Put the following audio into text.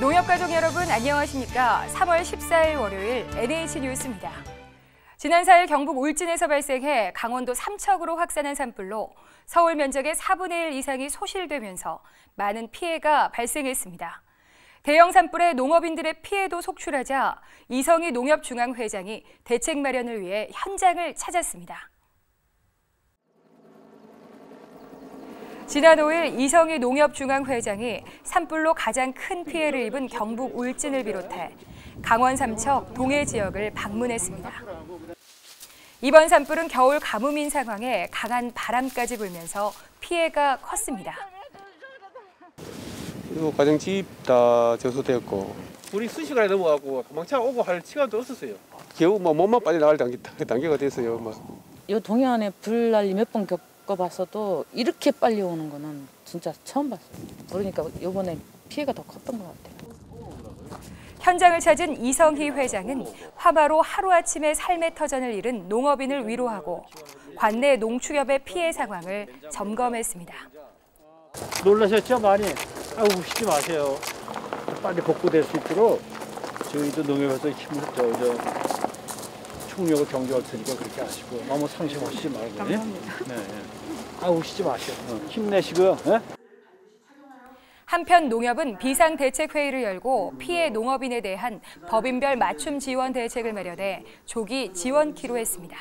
농협가족 여러분 안녕하십니까? 3월 14일 월요일 NH 뉴스입니다. 지난 4일 경북 울진에서 발생해 강원도 삼척으로 확산한 산불로 서울 면적의 4분의 1 이상이 소실되면서 많은 피해가 발생했습니다. 대형 산불에 농업인들의 피해도 속출하자 이성희 농협중앙회장이 대책 마련을 위해 현장을 찾았습니다. 지난 5일 이성희 농협중앙회장이 산불로 가장 큰 피해를 입은 경북 울진을 비롯해 강원 삼척 동해 지역을 방문했습니다. 이번 산불은 겨울 가뭄인 상황에 강한 바람까지 불면서 피해가 컸습니다. 그리고 가정집 다 전소되었고 불이 순식간에 넘어가고 도망차 오고 할 시간도 없었어요. 겨우 뭐 몸만 빠져나갈 단계, 단계가 됐어요. 막. 요 동해안에 불난리 몇 번 겪 어봤어도 이렇게 빨리 오는 거는 진짜 처음 봤어요. 그러니까 요번에 피해가 더 컸던 것 같아요. 현장을 찾은 이성희 회장은 화마로 하루아침에 삶의 터전을 잃은 농업인을 위로하고 관내 농축협의 피해 상황을 점검했습니다. 놀라셨죠 많이? 아 우시지 마세요. 빨리 복구될 수 있도록 저희도 농협에서 힘을 저, 저 총력을 경주할 테니까 그렇게 하시고 너무 상심 하시지 말고. 예? 네. 네. 아 우시지 마세요. 어, 힘내시고요. 예? 한편 농협은 비상대책회의를 열고 피해 농업인에 대한 법인별 맞춤 지원 대책을 마련해 조기 지원 키로 했습니다.